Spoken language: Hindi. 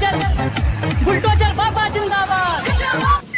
चल। बुलडोजर